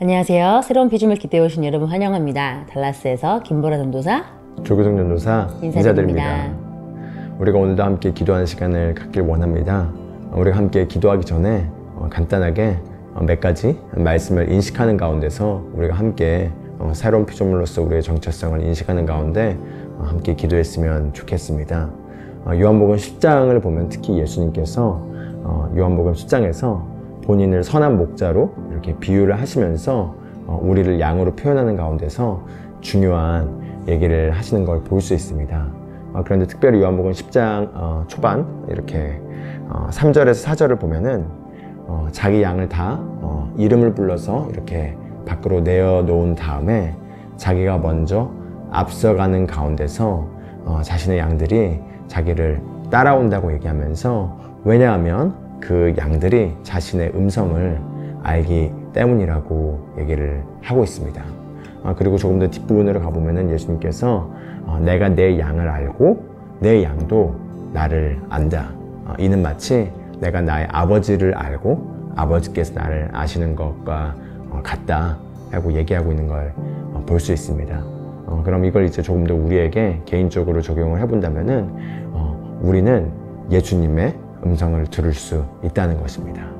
안녕하세요. 새로운 피조물 기대해 오신 여러분 환영합니다. 달라스에서 김보라 전도사 조교정 전도사 인사드립니다. 인사드립니다. 우리가 오늘도 함께 기도하는 시간을 갖길 원합니다. 우리가 함께 기도하기 전에 어, 간단하게 어, 몇 가지 말씀을 인식하는 가운데서 우리가 함께 어, 새로운 피조물로서 우리의 정체성을 인식하는 가운데 어, 함께 기도했으면 좋겠습니다. 어, 요한복음 10장을 보면 특히 예수님께서 어, 요한복음 10장에서 본인을 선한 목자로 이렇게 비유를 하시면서 어, 우리를 양으로 표현하는 가운데서 중요한 얘기를 하시는 걸 볼 수 있습니다. 어, 그런데 특별히 요한복음 10장 어, 초반 이렇게 어, 3절에서 4절을 보면은 어, 자기 양을 다 어, 이름을 불러서 이렇게 밖으로 내어 놓은 다음에 자기가 먼저 앞서가는 가운데서 어, 자신의 양들이 자기를 따라온다고 얘기하면서 왜냐하면 그 양들이 자신의 음성을 알기 때문이라고 얘기를 하고 있습니다. 아, 그리고 조금 더 뒷부분으로 가보면은 예수님께서 어, 내가 내 양을 알고 내 양도 나를 안다. 어, 이는 마치 내가 나의 아버지를 알고 아버지께서 나를 아시는 것과 어, 같다. 라고 얘기하고 있는 걸 볼 수 있습니다. 어, 그럼 이걸 이제 조금 더 우리에게 개인적으로 적용을 해본다면은 어, 우리는 예수님의 음성을 들을 수 있다는 것입니다.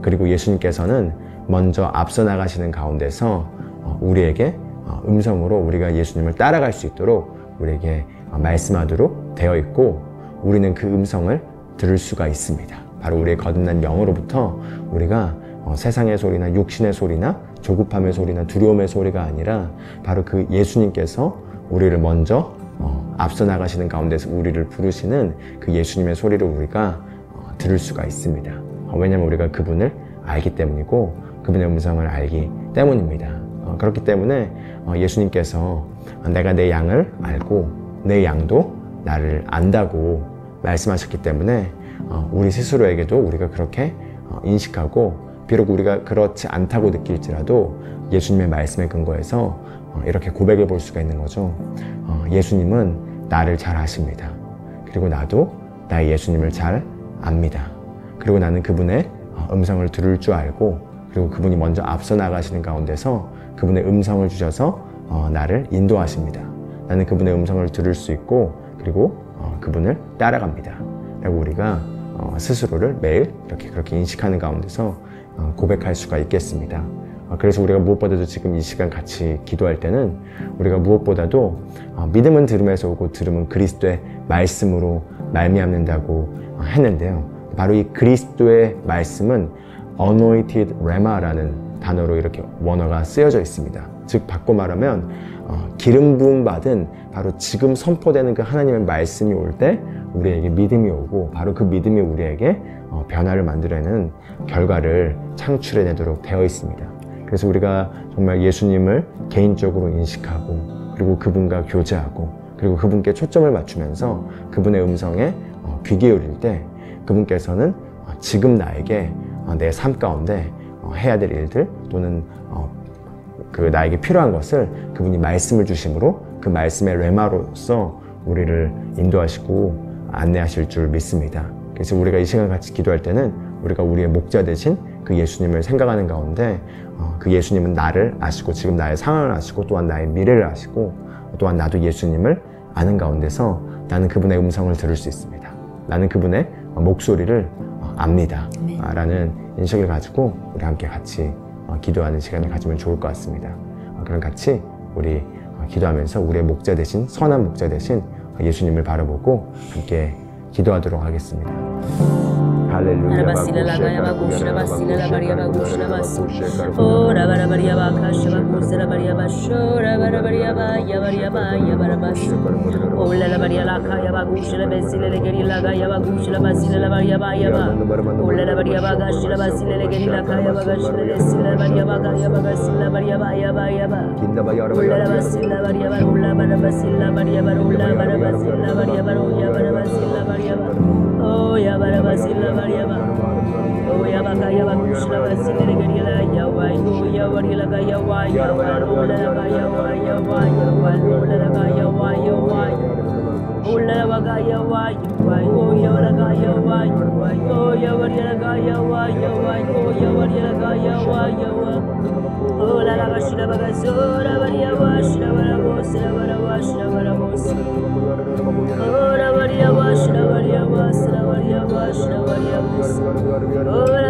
어, 그리고 예수님께서는 먼저 앞서 나가시는 가운데서 어, 우리에게 어, 음성으로 우리가 예수님을 따라갈 수 있도록 우리에게 어, 말씀하도록 되어 있고 우리는 그 음성을 들을 수가 있습니다. 바로 우리의 거듭난 영으로부터 우리가 어, 세상의 소리나 육신의 소리나 조급함의 소리나 두려움의 소리가 아니라 바로 그 예수님께서 우리를 먼저 어, 앞서 나가시는 가운데서 우리를 부르시는 그 예수님의 소리를 우리가 어, 들을 수가 있습니다. 어, 왜냐하면 우리가 그분을 알기 때문이고 그분의 음성을 알기 때문입니다. 어, 그렇기 때문에 어, 예수님께서 내가 내 양을 알고 내 양도 나를 안다고 말씀하셨기 때문에 어, 우리 스스로에게도 우리가 그렇게 어, 인식하고 비록 우리가 그렇지 않다고 느낄지라도 예수님의 말씀에 근거해서 어, 이렇게 고백해 볼 수가 있는 거죠. 어, 예수님은 나를 잘 아십니다. 그리고 나도 나의 예수님을 잘 압니다. 그리고 나는 그분의 어, 음성을 들을 줄 알고 그리고 그분이 먼저 앞서 나가시는 가운데서 그분의 음성을 주셔서 어, 나를 인도하십니다. 나는 그분의 음성을 들을 수 있고 그리고 어, 그분을 따라갑니다. 그리고 우리가 어, 스스로를 매일 이렇게 그렇게 인식하는 가운데서 어, 고백할 수가 있겠습니다. 어, 그래서 우리가 무엇보다도 지금 이 시간 같이 기도할 때는 우리가 무엇보다도 어, 믿음은 들음에서 오고 들음은 그리스도의 말씀으로 말미암는다고 어, 했는데요. 바로 이 그리스도의 말씀은 anointed rema라는 단어로 이렇게 원어가 쓰여져 있습니다. 즉 바꿔 말하면 어, 기름 부음 받은 바로 지금 선포되는 그 하나님의 말씀이 올 때 우리에게 믿음이 오고 바로 그 믿음이 우리에게 어, 변화를 만들어내는 결과를 창출해내도록 되어 있습니다. 그래서 우리가 정말 예수님을 개인적으로 인식하고 그리고 그분과 교제하고 그리고 그분께 초점을 맞추면서 그분의 음성에 어, 귀 기울일 때 그분께서는 어, 지금 나에게 어, 내삶 가운데 어, 해야 될 일들 또는 어, 그 나에게 필요한 것을 그분이 말씀을 주심으로 그 말씀의 레마로서 우리를 인도하시고 안내하실 줄 믿습니다. 그래서 우리가 이 시간 같이 기도할 때는 우리가 우리의 목자 되신 그 예수님을 생각하는 가운데 어, 그 예수님은 나를 아시고 지금 나의 상황을 아시고 또한 나의 미래를 아시고 또한 나도 예수님을 아는 가운데서 나는 그분의 음성을 들을 수 있습니다. 나는 그분의 목소리를 어, 압니다. 네. 아, 라는 인식을 가지고 우리 함께 같이 어, 기도하는 시간을 가지면 좋을 것 같습니다. 어, 그럼 같이 우리 어, 기도하면서 우리의 목자 대신 선한 목자 대신 예수님을 바라보고 함께 기도하도록 하겠습니다. 할 Oh, Yabara Basila Variaba. Oh, Yabaka Yabakushla Basila Gagila Yawai, Yawarila Yawai, Yawai, Yawai, Yawai, Yawai, Yawai, Yawai, Yawai, Ulavaga Yawai, Yawai, Oh, Yavaraga Yawai, Yawai, Oh, Yavarila Yawai, Yawai, Oh, Yavarila Yawai, Yawai, Oh, la la bashila bagasura, variawa, shila, varabo, shila, varabo, shila, varabo, shila, varabo, Dios, oh Dios, oh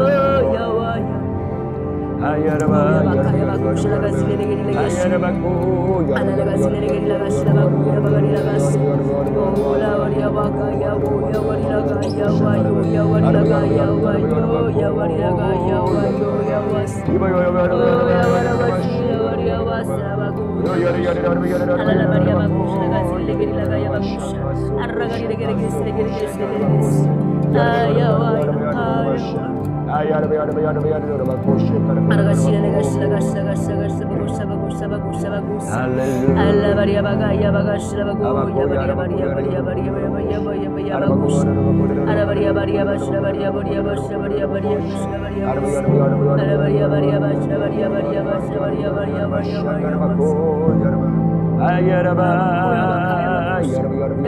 Oh, yeah, Arragari de gere gere gere gere gere gere gere gere gere gere gere gere gere gere gere Hallelujah.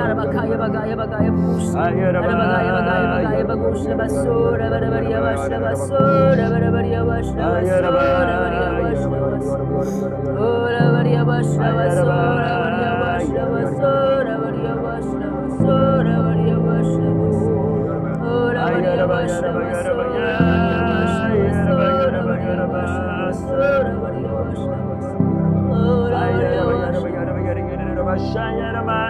Garabakaya bagaya bagaya bus. Garabakaya bagaya bagaya bagus. Basur, ever ever yavaş basur, ever ever yavaş basur, ever yavaş basur. Or ever yavaş basur, ever yavaş basur, ever yavaş basur, ever yavaş basur. Or ever yavaş basur, ever yavaş basur, ever yavaş basur. Or ever yavaş basur, ever yavaş basur, ever yavaş basur.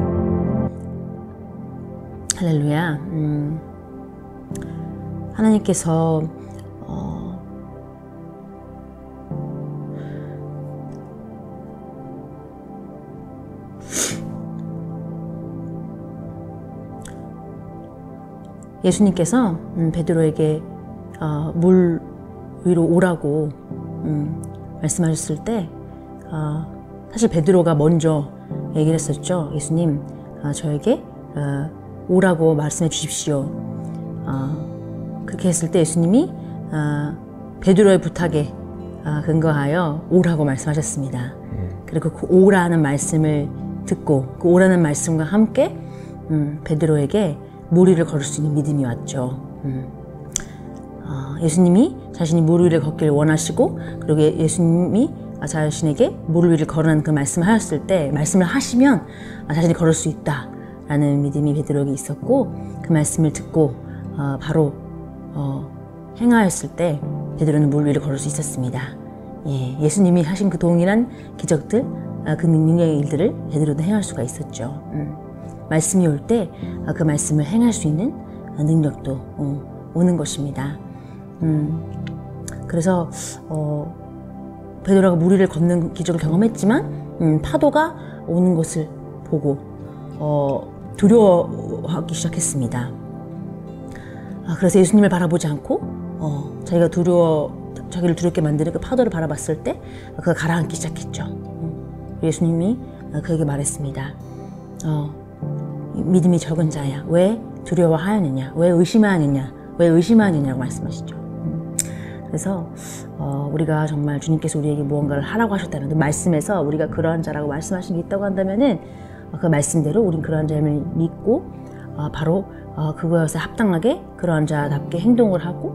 할렐루야. 음, 하나님께서 어, 예수님께서 음, 베드로에게 어, 물 위로 오라고 음, 말씀하셨을 때 어, 사실 베드로가 먼저 얘기를 했었죠. 예수님, 아, 저에게 어, 오라고 말씀해 주십시오. 어, 그렇게 했을 때 예수님이 어, 베드로의 부탁에 어, 근거하여 오라고 말씀하셨습니다. 그리고 그 오라는 말씀을 듣고 그 오라는 말씀과 함께 음, 베드로에게 물 위를 걸을 수 있는 믿음이 왔죠. 음. 어, 예수님이 자신이 물 위를 걷기를 원하시고 그리고 예- 예수님이 자신에게 물 위를 걸으라는 그 말씀을 하셨을 때 말씀을 하시면 아, 자신이 걸을 수 있다 라는 믿음이 베드로에게 있었고 그 말씀을 듣고 어, 바로 어, 행하였을 때 베드로는 물 위를 걸을 수 있었습니다. 예, 예수님이 하신 그 동일한 기적들, 아, 그 능력의 일들을 베드로도 행할 수가 있었죠. 음. 말씀이 올 때 그 말씀을 행할 수 있는 능력도 어, 오는 것입니다. 음, 그래서 어, 베드로가 물 위를 걷는 기적을 경험했지만 음, 파도가 오는 것을 보고 어, 두려워 두려워하기 시작했습니다. 아, 그래서 예수님을 바라보지 않고 어, 자기가 두려워 자기를 두렵게 만드는 그 파도를 바라봤을 때 그가 가라앉기 시작했죠. 음, 예수님이 그에게 말했습니다. 어, 믿음이 적은 자야. 왜 두려워하느냐? 왜 의심하느냐? 왜 의심하느냐고 말씀하시죠. 음, 그래서 어, 우리가 정말 주님께서 우리에게 무언가를 하라고 하셨다면 그 말씀에서 우리가 그러한 자라고 말씀하신 게 있다고 한다면은 어, 그 말씀대로 우린 그러한 자를 믿고 어, 바로 어, 그것에 합당하게 그러한 자답게 행동을 하고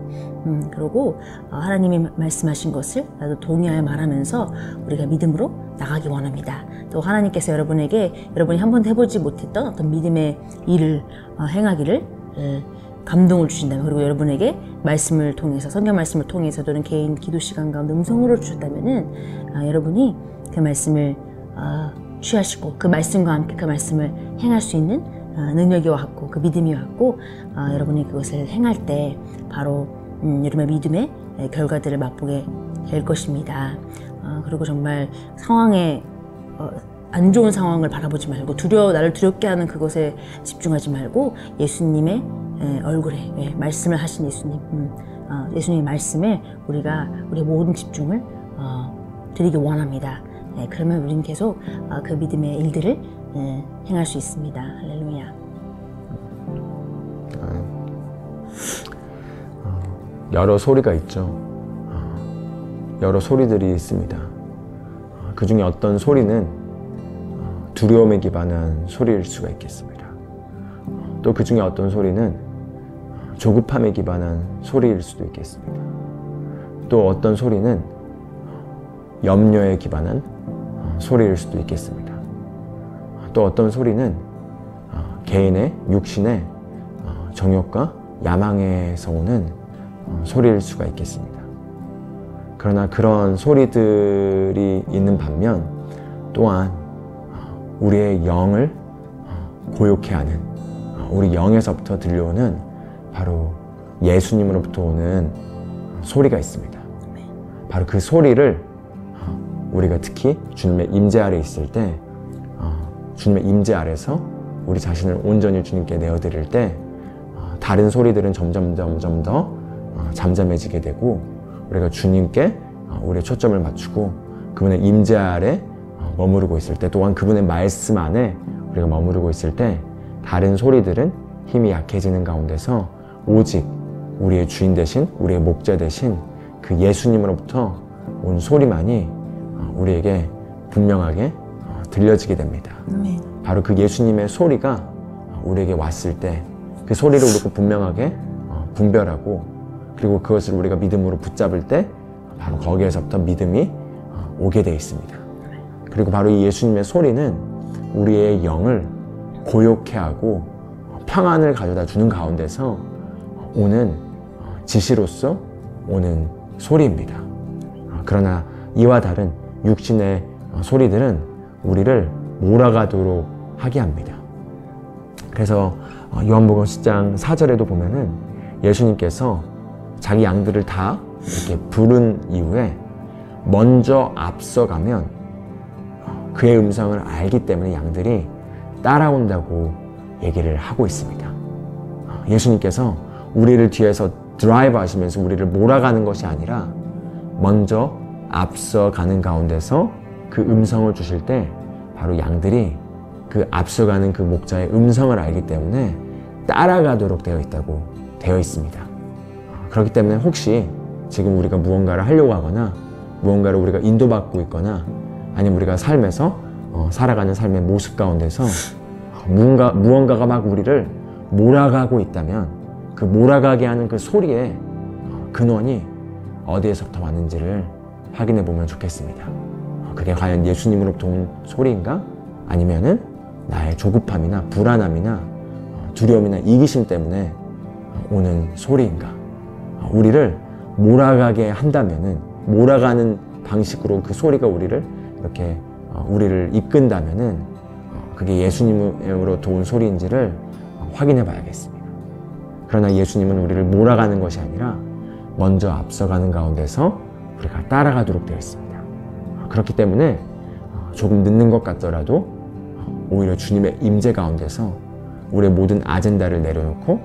음, 그리고 어, 하나님이 말씀하신 것을 나도 동의하여 말하면서 우리가 믿음으로 나가기 원합니다. 또 하나님께서 여러분에게 여러분이 한 번도 해보지 못했던 어떤 믿음의 일을 어, 행하기를 에, 감동을 주신다면 그리고 여러분에게 말씀을 통해서 성경 말씀을 통해서 또는 개인 기도 시간 가운데 음성으로 주셨다면은 아, 여러분이 그 말씀을 어, 취하시고 그 말씀과 함께 그 말씀을 행할 수 있는 어, 능력이 왔고 그 믿음이 왔고 어, 여러분이 그것을 행할 때 바로 음, 여러분의 믿음의 결과들을 맛보게 될 것입니다. 어, 그리고 정말 상황에 어, 안 좋은 상황을 바라보지 말고 두려워 나를 두렵게 하는 그것에 집중하지 말고 예수님의 에, 얼굴에 예, 말씀을 하신 예수님, 음, 어, 예수님의 말씀에 우리가 우리 모든 집중을 어, 드리기 원합니다. 예, 그러면 우리는 계속 어, 그 믿음의 일들을 예, 행할 수 있습니다. 할렐루야. 여러 소리가 있죠. 어, 여러 소리들이 있습니다. 어, 그 중에 어떤 소리는 어, 두려움에 기반한 소리일 수가 있겠습니다. 또 그 중에 어떤 소리는 조급함에 기반한 소리일 수도 있겠습니다. 또 어떤 소리는 염려에 기반한 소리일 수도 있겠습니다. 또 어떤 소리는 개인의 육신의 정욕과 야망에서 오는 소리일 수가 있겠습니다. 그러나 그런 소리들이 있는 반면 또한 우리의 영을 고욕해 하는 우리 영에서부터 들려오는 바로 예수님으로부터 오는 소리가 있습니다. 바로 그 소리를 우리가 특히 주님의 임재 아래 있을 때 주님의 임재 아래서 우리 자신을 온전히 주님께 내어드릴 때 다른 소리들은 점점 점점 더 잠잠해지게 되고 우리가 주님께 우리의 초점을 맞추고 그분의 임재 아래 머무르고 있을 때 또한 그분의 말씀 안에 우리가 머무르고 있을 때 다른 소리들은 힘이 약해지는 가운데서 오직 우리의 주인 대신 우리의 목자 대신 그 예수님으로부터 온 소리만이 우리에게 분명하게 들려지게 됩니다. 아멘. 바로 그 예수님의 소리가 우리에게 왔을 때 그 소리를 우리가 분명하게 분별하고 그리고 그것을 우리가 믿음으로 붙잡을 때 바로 거기에서부터 믿음이 오게 되어 있습니다. 그리고 바로 이 예수님의 소리는 우리의 영을 고욕해 하고 평안을 가져다 주는 가운데서 오는 지시로서 오는 소리입니다. 그러나 이와 다른 육신의 소리들은 우리를 몰아가도록 하게 합니다. 그래서 요한복음 10장 4절에도 보면은 예수님께서 자기 양들을 다 이렇게 부른 이후에 먼저 앞서가면 그의 음성을 알기 때문에 양들이 따라온다고 얘기를 하고 있습니다. 예수님께서 우리를 뒤에서 드라이브 하시면서 우리를 몰아가는 것이 아니라 먼저 앞서가는 가운데서 그 음성을 주실 때 바로 양들이 그 앞서가는 그 목자의 음성을 알기 때문에 따라가도록 되어 있다고 되어 있습니다. 그렇기 때문에 혹시 지금 우리가 무언가를 하려고 하거나 무언가를 우리가 인도받고 있거나 아니면 우리가 삶에서 어, 살아가는 삶의 모습 가운데서 무언가, 무언가가 막 우리를 몰아가고 있다면 그 몰아가게 하는 그 소리의 근원이 어디에서부터 왔는지를 확인해 보면 좋겠습니다. 그게 과연 예수님으로부터 온 소리인가? 아니면은 나의 조급함이나 불안함이나 두려움이나 이기심 때문에 오는 소리인가? 우리를 몰아가게 한다면은 몰아가는 방식으로 그 소리가 우리를 이렇게 우리를 이끈다면은 그게 예수님으로부터 온 소리인지를 확인해 봐야겠습니다. 그러나 예수님은 우리를 몰아가는 것이 아니라 먼저 앞서가는 가운데서 우리가 따라가도록 되어 있습니다. 그렇기 때문에 조금 늦는 것 같더라도 오히려 주님의 임재 가운데서 우리의 모든 아젠다를 내려놓고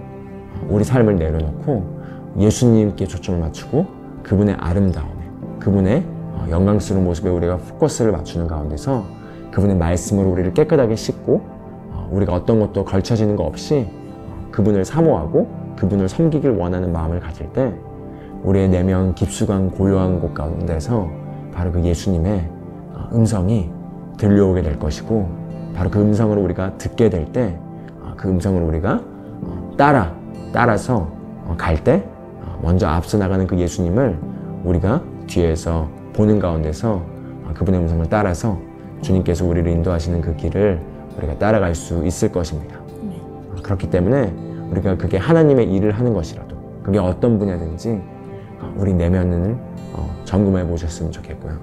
우리 삶을 내려놓고 예수님께 초점을 맞추고 그분의 아름다움에 그분의 어, 영광스러운 모습에 우리가 포커스를 맞추는 가운데서 그분의 말씀으로 우리를 깨끗하게 씻고 어, 우리가 어떤 것도 걸쳐지는 거 없이 어, 그분을 사모하고 그분을 섬기길 원하는 마음을 가질 때 우리의 내면 깊숙한 고요한 곳 가운데서 바로 그 예수님의 어, 음성이 들려오게 될 것이고 바로 그 음성을 우리가 듣게 될 때 그 음성을 우리가 어, 따라 따라서 어, 갈때 먼저 앞서 나가는 그 예수님을 우리가 뒤에서 보는 가운데서 그분의 음성을 따라서 주님께서 우리를 인도하시는 그 길을 우리가 따라갈 수 있을 것입니다. 그렇기 때문에 우리가 그게 하나님의 일을 하는 것이라도 그게 어떤 분야든지 우리 내면을 어, 점검해 보셨으면 좋겠고요.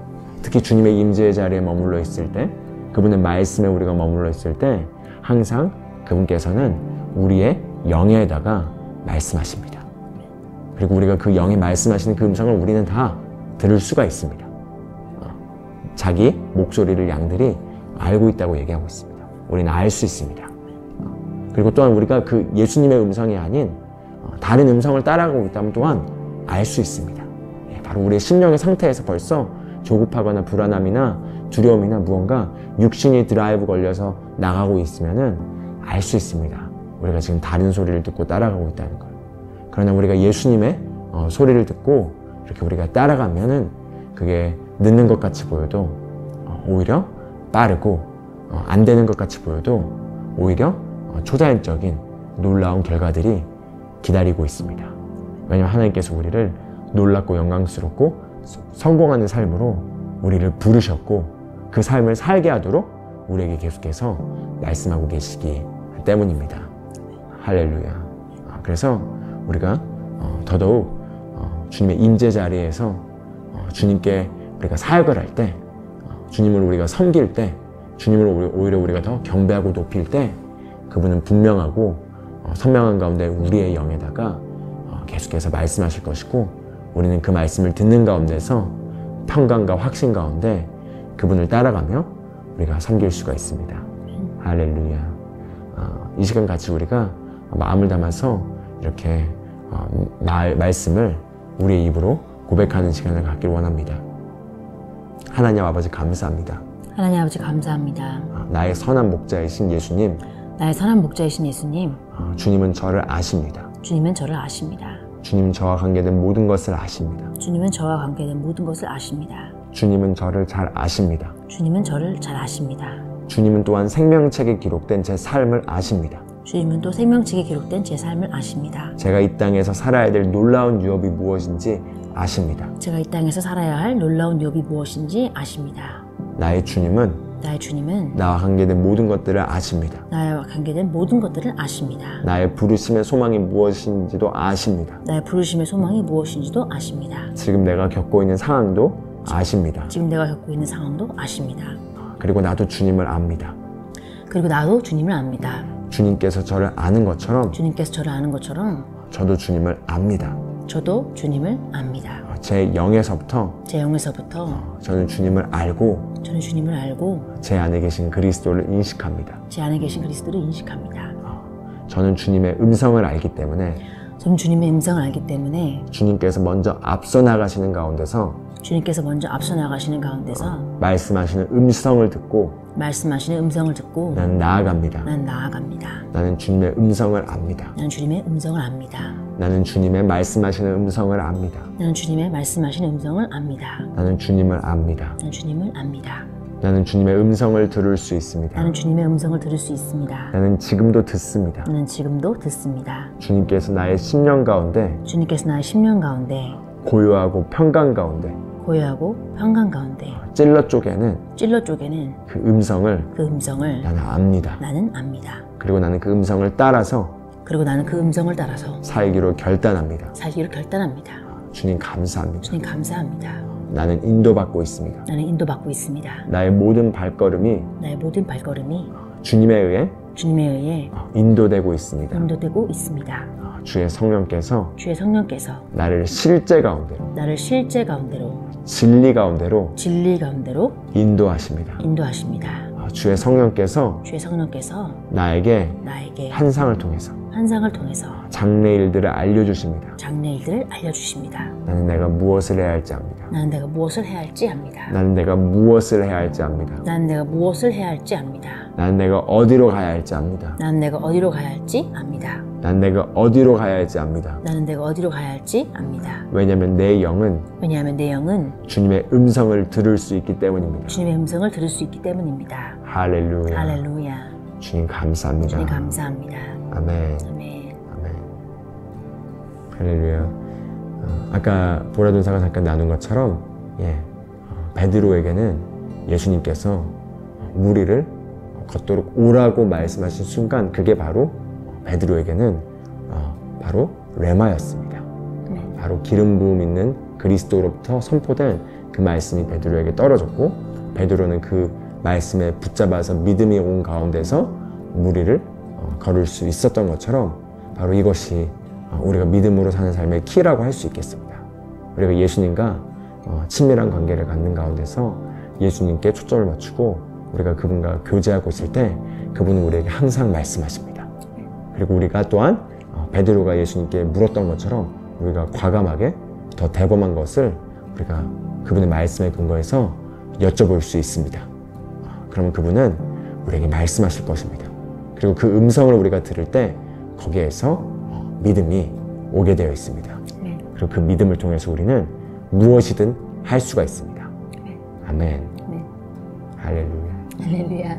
특히 주님의 임재의 자리에 머물러 있을 때 그분의 말씀에 우리가 머물러 있을 때 항상 그분께서는 우리의 영에다가 말씀하십니다. 그리고 우리가 그 영이 말씀하시는 그 음성을 우리는 다 들을 수가 있습니다. 어, 자기 목소리를 양들이 알고 있다고 얘기하고 있습니다. 우리는 알 수 있습니다. 어, 그리고 또한 우리가 그 예수님의 음성이 아닌 어, 다른 음성을 따라가고 있다면 또한 알 수 있습니다. 예, 바로 우리의 심령의 상태에서 벌써 조급하거나 불안함이나 두려움이나 무언가 육신이 드라이브 걸려서 나가고 있으면은 알 수 있습니다. 우리가 지금 다른 소리를 듣고 따라가고 있다는 걸. 그러나 우리가 예수님의 어, 소리를 듣고 이렇게 우리가 따라가면은 그게 늦는 것 같이 보여도 어, 오히려 빠르고 어, 안 되는 것 같이 보여도 오히려 어, 초자연적인 놀라운 결과들이 기다리고 있습니다. 왜냐하면 하나님께서 우리를 놀랍고 영광스럽고 성공하는 삶으로 우리를 부르셨고 그 삶을 살게 하도록 우리에게 계속해서 말씀하고 계시기 때문입니다. 할렐루야. 아, 그래서 우리가 어, 더더욱 어, 주님의 임재 자리에서 어, 주님께 우리가 사역을 할 때, 주님을 우리가 섬길 때, 주님을 오히려 우리가 더 경배하고 높일 때, 그분은 분명하고 선명한 가운데 우리의 영에다가 계속해서 말씀하실 것이고, 우리는 그 말씀을 듣는 가운데서 평강과 확신 가운데 그분을 따라가며 우리가 섬길 수가 있습니다. 할렐루야. 이 시간 같이 우리가 마음을 담아서 이렇게 어, 말, 말씀을 우리의 입으로 고백하는 시간을 갖길 원합니다. 하나님 아버지 감사합니다. 하나님 아버지 감사합니다. 어, 나의 선한 목자이신 예수님. 나의 선한 목자이신 예수님. 어, 주님은 저를 아십니다. 주님은 저를 아십니다. 주님 저와 관계된 모든 것을 아십니다. 주님은 저와 관계된 모든 것을 아십니다. 주님은 저를 잘 아십니다. 주님은 저를 잘 아십니다. 주님은 또한 생명책에 기록된 제 삶을 아십니다. 주님은 또 생명책에 기록된 제 삶을 아십니다. 제가 이 땅에서 살아야 될 놀라운 유업이 무엇인지 아십니다. 제가 이 땅에서 살아야 할 놀라운 유업이 무엇인지 아십니다. 나의 주님은 나의 주님은 나와 관계된 모든 것들을 아십니다. 나와 관계된 모든 것들을 아십니다. 나의 부르심의 소망이 무엇인지도 아십니다. 나의 부르심의 소망이 무엇인지도 아십니다. 지금 내가 겪고 있는 상황도 아십니다. 지금 내가 겪고 있는 상황도 아십니다. 그리고 나도 주님을 압니다. 그리고 나도 주님을 압니다. 주님께서 저를 아는 것처럼 주님께서 저를 아는 것처럼 저도 주님을 압니다. 저도 주님을 압니다. 제 영에서부터 제 영에서부터 저는 주님을 알고 저는 주님을 알고 제 안에 계신 그리스도를 인식합니다. 제 안에 계신 그리스도를 인식합니다. 저는 주님의 음성을 알기 때문에 저는 주님의 음성을 알기 때문에 주님께서 먼저 앞서 나가시는 가운데서 주님께서 먼저 앞서 나가시는 가운데서 말씀하시는 음성을 듣고 말씀하시는 음성을 듣고 나는 나아갑니다. 난 나아갑니다. 나는 주님의 음성을 압니다. 나는 주님의 음성을 압니다. 나는 주님의 말씀하시는 음성을 압니다. 나는 주님의 말씀하시는 음성을 압니다. 나는 주님을 압니다. 나는 주님을 압니다. 나는 주님의 음성을 들을 수 있습니다. 나는 주님의 음성을 들을 수 있습니다. 나는 지금도 듣습니다. 나는 지금도 듣습니다. 주님께서 나의 심령 가운데 주님께서 나의 심령 가운데 고요하고 평강 가운데 고요하고 평강 가운데 찔러 쪽에는 찔러 쪽에는 그 음성을 그 음성을 나는 압니다. 나는 압니다. 그리고 나는 그 음성을 따라서 그리고 나는 그 음성을 따라서 살기로 결단합니다. 살기를 결단합니다. 주님 감사합니다. 주님 감사합니다. 나는 인도받고 있습니다. 나는 인도받고 있습니다. 나의 모든 발걸음이 나의 모든 발걸음이 주님에 의해 주님에 의해 인도되고 있습니다. 인도되고 있습니다. 주의 성령께서 주의 성령께서 나를 실제 가운데로 나를 실제 가운데로 진리 가운데로 진리 가운데로 인도하십니다. 인도하십니다. 어, 주의 성령께서 주의 성령께서 나에게 나에게 환상을 통해서 환상을 통해서 장래일들을 알려주십니다. 장래일들을 알려주십니다. 나는 내가 무엇을 해야 할지 압니다. 나는 내가 무엇을 해야 할지 압니다. 나는 내가 무엇을 해야 할지 압니다. 나는 내가 무엇을 해야 할지 압니다. 나는 내가 어디로 가야 할지 압니다. 나는 내가 어디로 가야 할지 압니다. 나는 내가 어디로 가야 할지 압니다. 나는 내가 어디로 가야 할지 압니다. 왜냐하면 내 영은 왜냐하면 내 영은 주님의 음성을 들을 수 있기 때문입니다. 주님의 음성을 들을 수 있기 때문입니다. 할렐루야. 할렐루야. 주님 감사합니다. 주님 감사합니다. 아멘. 아멘. 아멘. 할렐루야. 어, 아까 보라돈사가 잠깐 나눈 것처럼 예, 어, 베드로에게는 예수님께서 무리를 걷도록 오라고 말씀하신 순간 그게 바로 베드로에게는 어, 바로 레마였습니다. 네. 바로 기름 부음 있는 그리스도로부터 선포된 그 말씀이 베드로에게 떨어졌고 베드로는 그 말씀에 붙잡아서 믿음이 온 가운데서 무리를 어, 걸을 수 있었던 것처럼 바로 이것이 어, 우리가 믿음으로 사는 삶의 키라고 할 수 있겠습니다. 우리가 예수님과 어, 친밀한 관계를 갖는 가운데서 예수님께 초점을 맞추고 우리가 그분과 교제하고 있을 때 그분은 우리에게 항상 말씀하십니다. 그리고 우리가 또한 어, 베드로가 예수님께 물었던 것처럼 우리가 과감하게 더 대범한 것을 우리가 그분의 말씀에 근거해서 여쭤볼 수 있습니다. 어, 그러면 그분은 우리에게 말씀하실 것입니다. 그리고 그 음성을 우리가 들을 때 거기에서 어, 믿음이 오게 되어 있습니다. 네. 그리고 그 믿음을 통해서 우리는 무엇이든 할 수가 있습니다. 아멘. 네. 할렐루야. 할렐루야.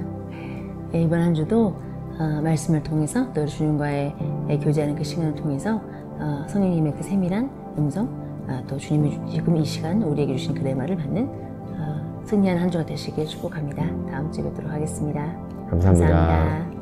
예, 이번 한 주도 어, 말씀을 통해서 또 주님과의 예, 교제하는 그 시간을 통해서 어, 성령님의 그 세밀한 음성, 아, 또 주님이 지금 이 시간 우리에게 주신 그 레마를 받는 어, 승리한 한 주가 되시길 축복합니다. 다음 주에 뵙도록 하겠습니다. 감사합니다. 감사합니다.